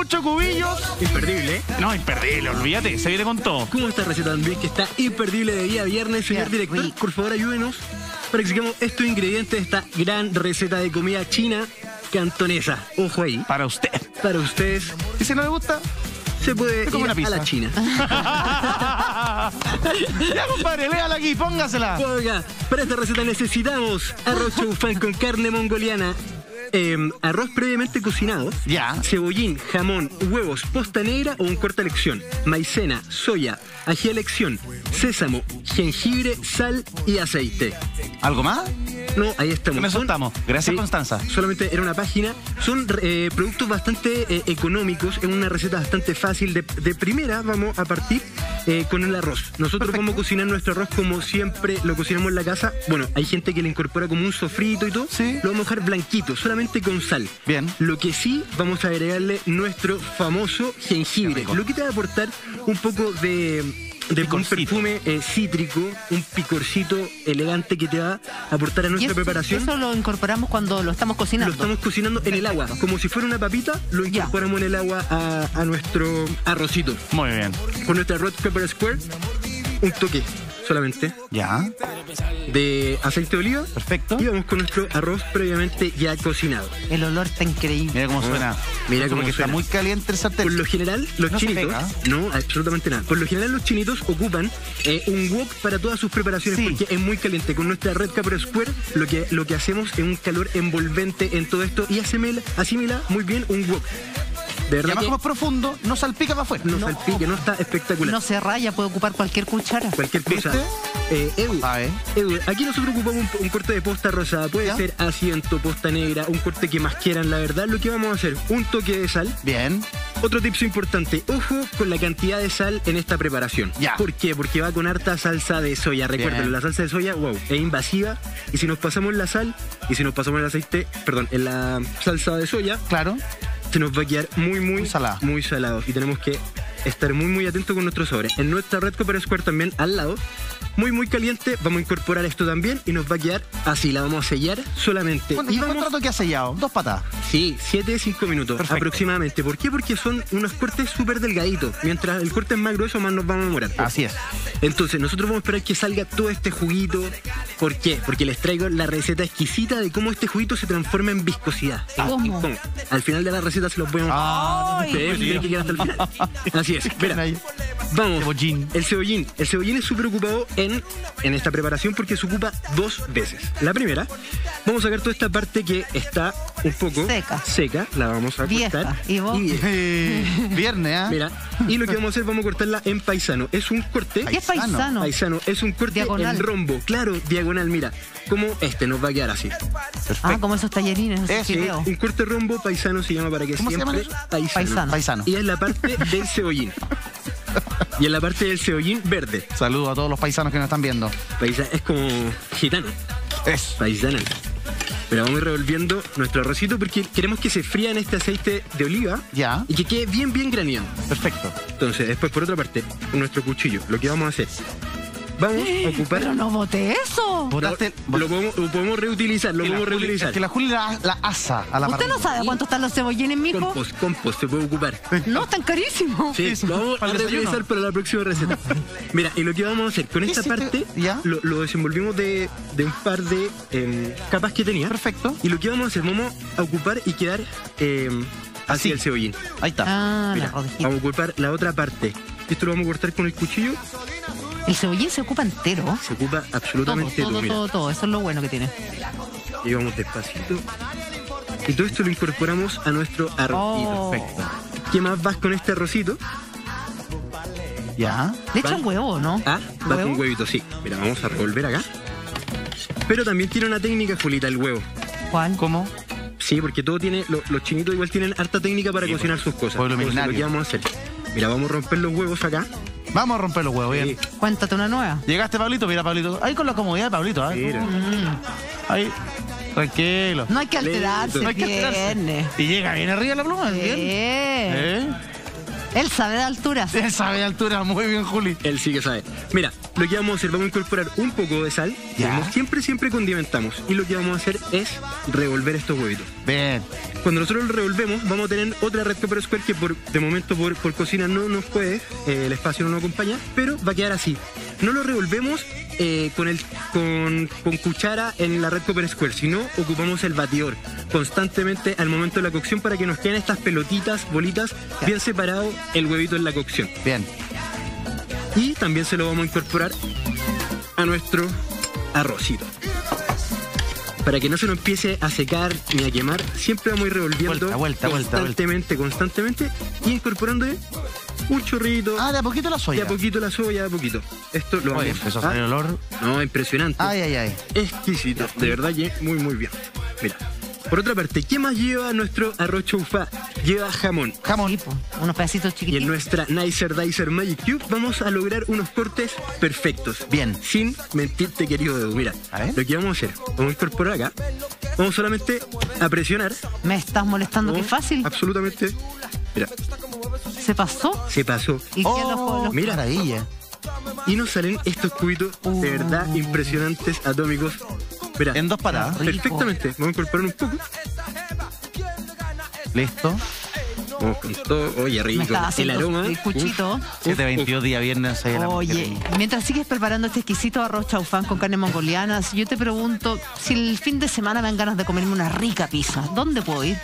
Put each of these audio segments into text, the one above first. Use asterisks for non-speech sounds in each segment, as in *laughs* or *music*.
Muchos cubillos. Imperdible, ¿eh? No, imperdible, olvídate, se viene con todo. ¿Cómo esta receta también que está imperdible de día viernes? Señor Qué director, rico. por favor ayúdenos para que sigamos estos ingredientes de esta gran receta de comida china cantonesa. Ojo ahí, Para usted. para ustedes ¿Y si no le gusta? se puede ir una a la. China. *laughs* ya, compadre, léala aquí, póngasela. Oiga, para esta receta necesitamos arroz choufán con carne mongoliana, em, arroz previamente cocinado, Ya. cebollín, jamón, huevos, posta negra o un corte a elección, maicena, soya, ají a elección, sésamo, jengibre, sal y aceite. ¿Algo más? No, ahí estamos. Con eso Son- estamos. Gracias, Constanza. Solamente era una página. Son eh, productos bastante eh, económicos, es una receta bastante fácil. De, de primera vamos a partir eh, con el arroz. Nosotros vamos a cocinar nuestro arroz como siempre lo cocinamos en la casa. Bueno, hay gente que le incorpora como un sofrito y todo. Sí. Lo vamos a dejar blanquito, solamente con sal. Bien. Lo que sí, vamos a agregarle nuestro famoso jengibre. Lo que te va a aportar un poco de... De un perfume eh, cítrico, un picorcito elegante que te va a aportar a Y nuestra eso, preparación. eso lo incorporamos cuando lo estamos cocinando. Lo estamos cocinando en el agua, como si fuera una papita, lo Ya. incorporamos en el agua a, a nuestro arrocito. Muy bien. Con nuestra red pepper square, un toque solamente Ya. de aceite de oliva Perfecto. y vamos con nuestro arroz previamente ya cocinado. El olor está increíble. Mira cómo suena. Mira cómo Porque suena. está muy caliente el sartén. Por lo general, los No se chinitos, pega. no, absolutamente nada. Por lo general, los chinitos ocupan eh, un wok para todas sus preparaciones Sí. porque es muy caliente. Con nuestra red Pepper Square, lo que, lo que hacemos es un calor envolvente en todo esto y asimila, asimila muy bien un wok. De Y verdad además que como es profundo, no salpica para afuera. no, salpique, no está espectacular. No se raya, puede ocupar cualquier cuchara. Cualquier cosa. ¿Viste? Eh, Edu, A ver. Edu, aquí nosotros ocupamos un, un corte de posta rosada. Puede ¿Ya? ser asiento, posta negra, un corte que más quieran, la verdad. Lo que vamos a hacer, un toque de sal. Bien. Otro tips importante, ojo con la cantidad de sal en esta preparación. Ya. ¿Por qué? Porque va con harta salsa de soya. Recuerden, la salsa de soya, wow, es invasiva. Y si nos pasamos la sal y si nos pasamos el aceite, perdón, en la salsa de soya, Claro. Se nos va a quedar muy, muy, Muy salado. muy salado. Y tenemos que estar muy, muy atentos con nuestros sobres. En nuestra Red Copper Square también, al lado, muy, muy caliente, vamos a incorporar esto también y nos va a quedar así. La vamos a sellar solamente. ¿Cuánto, Y cuánto vamos, rato que ha sellado? Dos patadas. sí, 7, 5 minutos Perfecto. aproximadamente. ¿Por qué? Porque son unos cortes súper delgaditos. Mientras el corte es más grueso, más nos vamos a demorar. Así es. Entonces, nosotros vamos a esperar que salga todo este juguito. ¿Por qué? Porque les traigo la receta exquisita de cómo este juguito se transforma en viscosidad. ¿Cómo? Al final de la receta se los voy a mostrar. Ah. *laughs* Así es. Mira. Vamos. Cebollín. El cebollín. El cebollín es súper ocupado en, en esta preparación porque se ocupa dos veces. La primera, vamos a sacar toda esta parte que está un poco Seca. seca. La vamos a Vieja. cortar. ¿Y vos? vieja. *laughs* Eh, viernes, ¿ah? Mira, y lo que vamos a hacer, vamos a cortarla en paisano. Es un corte. ¿Qué es Paisano. paisano? Es un corte Diagonal. en rombo, claro, diagonal, mira, como este nos va a quedar así. Ah, como esos tallerines, esos fideos. Un corte rombo paisano se llama para que ¿Cómo se siempre llama paisano. Paisano. Paisano. Y es la parte del cebollín. Y en la parte del cebollín verde. Saludos a todos los paisanos que nos están viendo. Paisa, es como gitano, Es. paisana. Pero vamos a ir revolviendo nuestro arrocito porque queremos que se fría en este aceite de oliva Ya. y que quede bien, bien graneado. Perfecto. Entonces, después por otra parte, nuestro cuchillo, lo que vamos a hacer, vamos a ocupar... Pero no boté eso. Botaste. Lo, lo podemos, lo podemos reutilizar, lo que la podemos Juli- reutilizar. es que la Juli la, la asa a la ¿Usted no sabe cuánto están los cebollines, mijo? Compost, compost, se puede ocupar. No, están carísimos. Sí, vamos a reutilizar para la próxima receta. *laughs* Mira, y lo que vamos a hacer con ¿Qué esta parte, ¿Ya? lo, lo desenvolvimos de, de un par de em, capas que tenía. Perfecto. Y lo que vamos a hacer, vamos a ocupar y quedar em, así el cebollín. Ahí está. Ah, Mira, vamos a ocupar la otra parte. Esto lo vamos a cortar con el cuchillo. El cebollín se ocupa entero. Se ocupa absolutamente todo. todo, mira. todo, todo. Eso es lo bueno que tiene. Y vamos despacito. Y todo esto lo incorporamos a nuestro arrocito. Oh. Perfecto. ¿Qué más vas con este arrocito? Ya. Le Va- echan huevo, ¿no? Ah, va con huevito, sí. Mira, vamos a revolver acá. Pero también tiene una técnica, Julita, el huevo. ¿Cuál? ¿Cómo? Sí, porque todo tiene, lo- los chinitos igual tienen harta técnica para Sí, cocinar pues, sus cosas. pueblo lo que vamos a hacer. Mira, vamos a romper los huevos acá. Vamos a romper los huevos, bien. Cuéntate una nueva. Llegaste, Pablito, mira, Pablito. Ahí con la comodidad de Pablito, ¿ah? Mira. Ahí. Tranquilo. No hay que alterarse, No hay que alterarse. viernes. Y llega bien arriba la pluma, bien. ¿Eh? Él sabe de alturas. Él sabe de altura, muy bien, Juli. Él sí que sabe. Mira, lo que vamos a hacer, vamos a incorporar un poco de sal. Ya. Siempre, siempre condimentamos. Y lo que vamos a hacer es revolver estos huevitos. Bien. Cuando nosotros lo revolvemos, vamos a tener otra red Pepper Square que por, de momento por, por cocina no nos puede, eh, el espacio no nos acompaña, pero va a quedar así. No lo revolvemos eh, con, el, con, con cuchara en la red Pepper Square, sino ocupamos el batidor constantemente al momento de la cocción para que nos queden estas pelotitas, bolitas, bien separado el huevito en la cocción. Bien. Y también se lo vamos a incorporar a nuestro arrocito. Para que no se nos empiece a secar ni a quemar, siempre vamos a ir revolviendo Vuelta, vuelta, vuelta, constantemente, constantemente y incorporándole un chorrito, Ah, de a poquito la de soya. a poquito la soya, de a poquito. Esto lo Oye, vamos empezó a a... salir el olor. No, impresionante. Ay, ay, ay. Exquisito, de verdad que muy, muy bien. Mira, por otra parte, ¿qué más lleva nuestro arroz choufá? Lleva jamón. Jamón. Unos pedacitos Y en chiquititos. nuestra Nicer Dicer Magic Cube vamos a lograr unos cortes perfectos. Bien. Sin mentirte, querido Edu. Mira, A ver. lo que vamos a hacer, vamos a incorporar acá. Vamos solamente a presionar. Me estás molestando, qué ¿no? fácil. Absolutamente. Mira, ¿Se pasó? se pasó. ¿Y Oh, qué los, los- Mira. maravilla. Y nos salen estos cubitos de verdad impresionantes, atómicos. Mira, En dos paradas. Rico. perfectamente. Vamos a incorporar un poco. Listo. Vamos con todo. Oye, rico. Me El haciendo aroma. el cuchito. uf, 722 día viernes. ahí en la Oye, mientras sigues preparando este exquisito arroz chaufán con carne mongoliana, si yo te pregunto, si el fin de semana me dan ganas de comerme una rica pizza, ¿dónde puedo ir?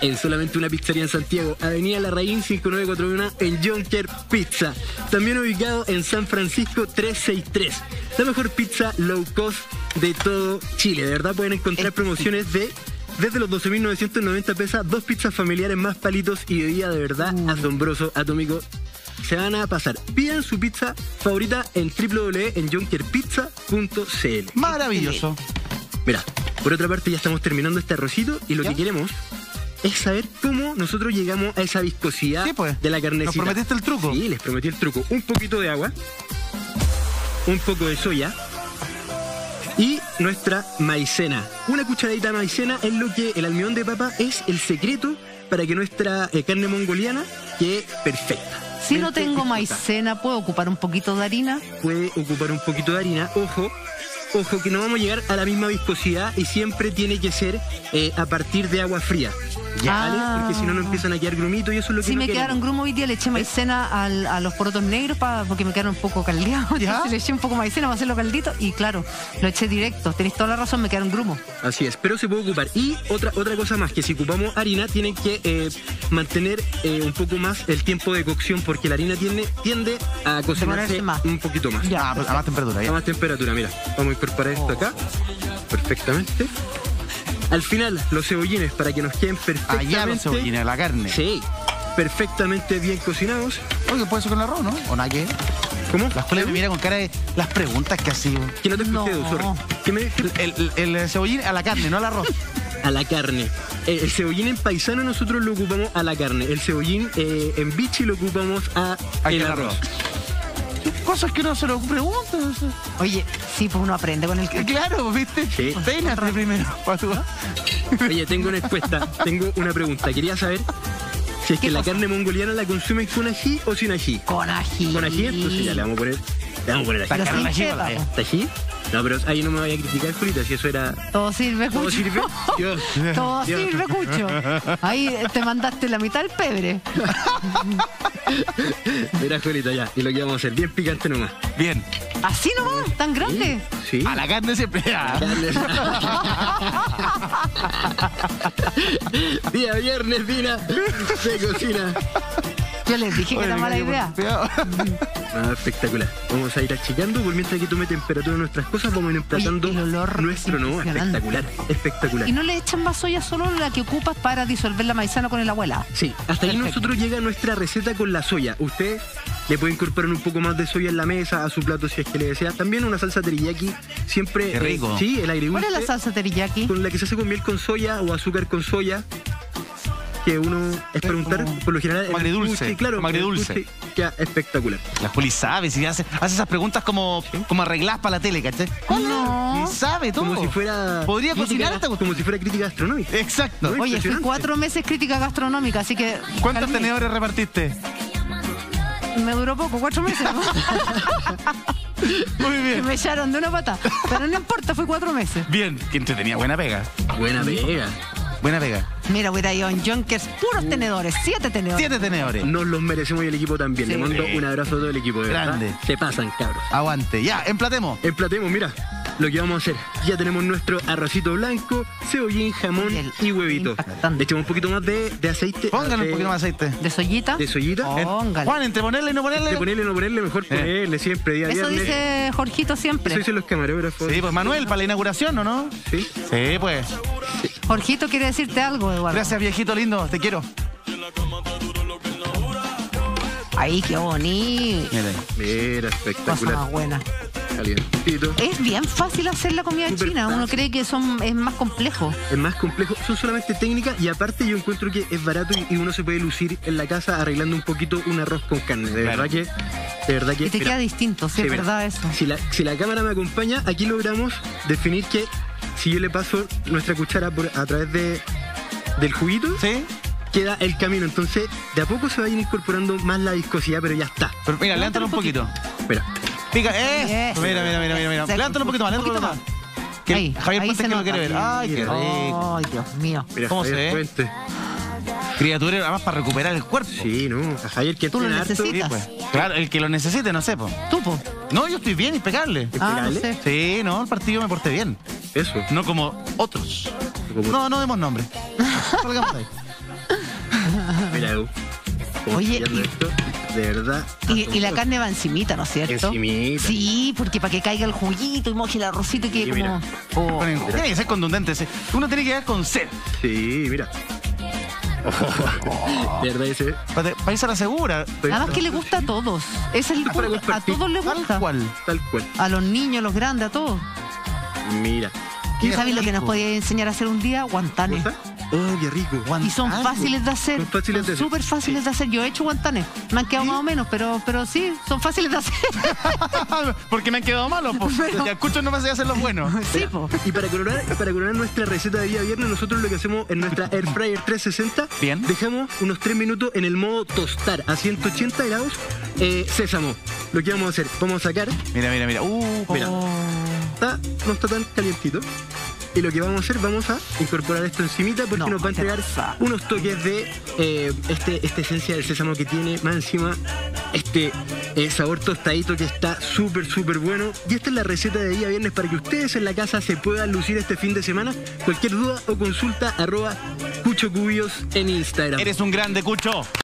en solamente una pizzería en Santiago, Avenida La Raín 5941 en Jonker Pizza. También ubicado en San Francisco 363. La mejor pizza low cost de todo Chile. De verdad pueden encontrar promociones de desde los 12.990 pesos, dos pizzas familiares más palitos y bebida de verdad asombroso, atómico. Se van a pasar. Pidan su pizza favorita en www.enjonkerpizza.cl. Maravilloso. Mira, por otra parte ya estamos terminando este arrocito y lo ¿Ya? que queremos es saber cómo nosotros llegamos a esa viscosidad Sí, pues. de la carnecita. ¿Nos prometiste el truco? Sí, les prometí el truco. Un poquito de agua, un poco de soya y nuestra maicena. Una cucharadita de maicena es lo que el almidón de papa es el secreto para que nuestra eh, carne mongoliana quede perfecta. Si no tengo maicena, ¿puedo ocupar un poquito de harina? puede ocupar un poquito de harina. Ojo, ojo que no vamos a llegar a la misma viscosidad y siempre tiene que ser eh, a partir de agua fría. Ya. ¿Vale? Porque si no, no empiezan a quedar grumitos y eso es lo que Si no me queremos. quedaron grumos hoy día, le eché maicena al- a los porotos negros pa- porque me quedaron un poco caldeados. *laughs* ¿Ya? Entonces le eché un poco de maicena para hacerlo caldito y claro, lo eché directo. Tenéis toda la razón, me quedaron grumos. Así es, pero se puede ocupar. Y otra, otra cosa más, que si ocupamos harina, tienen que eh, mantener eh, un poco más el tiempo de cocción, porque la harina tiende, tiende a cocinarse más. un poquito más. Ah, pues, a más temperatura, A ya. más temperatura, mira. Vamos a incorporar esto acá. Perfectamente. Al final, los cebollines para que nos queden perfectamente. Allá los cebollines, la carne. Sí, perfectamente bien cocinados. Oye, puede ser con arroz, ¿no? ¿O nada que? ¿Cómo? La escuela me mira con cara de las preguntas que ha sido. Que no te escuché, No. ¿Qué me El, el, el cebollín a la carne, no al arroz. *laughs* A la carne. Eh, El cebollín en paisano nosotros lo ocupamos a la carne. El cebollín eh, en bichi lo ocupamos a Aquí el el arroz. arroz. Cosas que no se lo preguntan. Oye, sí, pues uno aprende con el... Claro, ¿viste? Sí. Peínate primero. Oye, tengo una encuesta, tengo una pregunta. Quería saber si es que ¿Qué la cosa? carne mongoliana la consumen con ají o sin ají. Con ají. Con ají, entonces ya le vamos a poner, le vamos a poner ají. Pero sin ají, No, pero ahí no me vaya a criticar, Julita, si eso era... Todo sirve, ¿Todo Cucho. sirve? Dios. *laughs* Todo Dios. sirve, Cucho. Ahí te mandaste la mitad del pebre. *laughs* Mira, Julita, ya. Y lo que vamos a hacer, bien picante nomás. Bien. Así nomás, tan grande. Sí. A la carne siempre. Ah, *laughs* Día viernes, Dina, se cocina. Yo les dije que era mala idea. Ah, espectacular. Vamos a ir achicando por mientras que tome temperatura de nuestras cosas, vamos a ir emplatando Oye, el olor nuestro es no, espectacular, espectacular. Y no le echan más soya, solo la que ocupas para disolver la maizana con el abuela. Sí, hasta ahí Perfecto. nosotros llega nuestra receta con la soya. Usted le puede incorporar un poco más de soya en la mesa, a su plato si es que le desea. También una salsa teriyaki, siempre... Qué rico. eh, sí, el aire ¿Cuál es la salsa teriyaki? Con la que se hace con miel con soya o azúcar con soya. Que uno es preguntar, como- por lo general... como agridulce, sushi, claro, como agridulce. sushi Queda espectacular. La Juli sabe, si hace, hace esas preguntas como, como arregladas para la tele, ¿cachai? No. Sabe todo. Como si fuera... Podría cocinar esta cuestión. Como si fuera crítica gastronómica. Exacto. Muy Oye, fui cuatro meses crítica gastronómica, así que... ¿Cuántos calme. tenedores repartiste? me duró poco, cuatro meses. *laughs* Muy Que bien. me echaron de una pata. Pero no importa, fue cuatro meses. Bien, que entretenía. Buena pega. Buena pega. Buena pega. Mira, hubiera ido en Junkers, puros tenedores, siete tenedores. Siete tenedores. Nos los merecemos y el equipo también. Sí. Le mando un abrazo a todo el equipo, de verdad. Grande. Se pasan, cabros. Aguante. Ya, emplatemos. Emplatemos, mira, lo que vamos a hacer. Ya tenemos nuestro arrocito blanco, cebollín, jamón El- y huevito. impactante. Le echamos un poquito más de, de aceite. Póngale un eh, poquito más de aceite. ¿De soyita? De soyita. Póngale. Juan, entre ponerle y no ponerle. De ponerle o no ponerle, mejor ponerle siempre, día Eso viernes. dice Jorgito siempre. Eso dicen los camarógrafos. Sí, pues Manuel, para la inauguración, ¿o no? Sí. Sí, pues. Jorgito quiere decirte algo, Eduardo. Gracias, viejito lindo. Te quiero. Ay, qué bonito. Mira. Mira, Cosa espectacular. más buena. Calientito. Es bien fácil hacer la comida Súper china. Uno cree que son, es más complejo. Es más complejo, son solamente técnicas y aparte yo encuentro que es barato y, y uno se puede lucir en la casa arreglando un poquito un arroz con carne. De Claro. verdad que, de verdad que. Y te mira, queda distinto, sí, sí, es mira, verdad eso. Si la, si la cámara me acompaña, aquí logramos definir que si yo le paso nuestra cuchara por, a través de, del juguito, ¿Sí? queda el camino. Entonces, de a poco se va a ir incorporando más la viscosidad, pero ya está. Pero mira, levántalo un poquito. Espera. Pica, ¡eh! Mira, mira, mira, mira. mira. Se- Levántalo un poquito más, un levántalo un poquito poquito más. Que Ahí, Javier ahí Puente se que lo nota. quiere ver. Ay, qué rico. Ay, Dios mío. Mira, ¿Cómo se Javier ve? Puente. Criatura, además para recuperar el cuerpo. Sí, no. A Javier que Tú lo harto. necesitas. Pues, claro, el que lo necesite, no sé, po. Tú, po. No, yo estoy bien, impecable. Ah, no sé. Sí, no, el partido me porté bien. Eso. No como otros. Como- No, no demos nombre. *laughs* Salgamos de ahí. Mira, Edu. ¿Cómo Oye, y- esto? De verdad. Y, y la carne va encimita, ¿no es cierto? Encimita. Sí, porque para que caiga el juguito y moje el arrocito y quede Sí, como... Oh. Ponen- Tiene que ser contundente. Uno tiene que ir con sed. Sí, mira. *laughs* De verdad ese. Para, para irse a la segura. Además que le gusta a todos. Es el *laughs* punto. A todos les Tal gusta. cual. Tal cual. A los niños, a los grandes, a todos. Mira. ¿Y Qué sabes lo que nos rico. podía enseñar a hacer un día? Guantanes. Oh, qué rico. Y son fáciles de hacer. Son fáciles de hacer. Súper fáciles de hacer. Yo he hecho guantanes. Me han quedado más o menos, pero, pero sí, son fáciles de hacer. *laughs* Porque me han quedado malos, po. *laughs* Pero- Ya escucho no me sé hacer los buenos. *laughs* sí, po. Y para coronar, para coronar nuestra receta de día viernes, nosotros lo que hacemos en nuestra Air Fryer 360, Bien. dejamos unos 3 minutos en el modo tostar a 180 grados eh, sésamo. Lo que vamos a hacer, vamos a sacar, Mira, mira, mira. Uh, Mira. Oh. Está, no está tan calientito. Y lo que vamos a hacer, vamos a incorporar esto encimita porque No, nos va a entregar unos toques de eh, este, esta esencia del sésamo que tiene, más encima este eh, sabor tostadito que está súper, súper bueno. Y esta es la receta de día viernes para que ustedes en la casa se puedan lucir este fin de semana. Cualquier duda o consulta, arroba Cucho Cubillos en Instagram. eres un grande, Cucho.